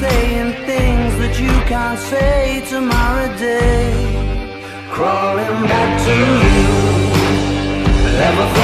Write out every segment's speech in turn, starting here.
saying things that you can't say tomorrow day. Crawling back to you. Never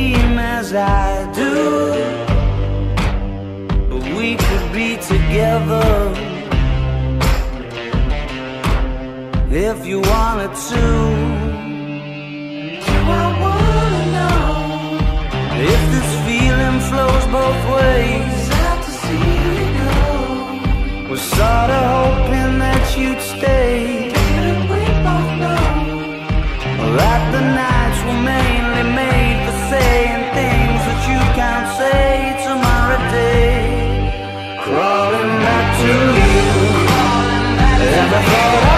I do. We could be together. If you wanted to. Do I wanna know? If this feeling flows both ways. I'd to see you go. Was sorta hoping that you'd stay. never thought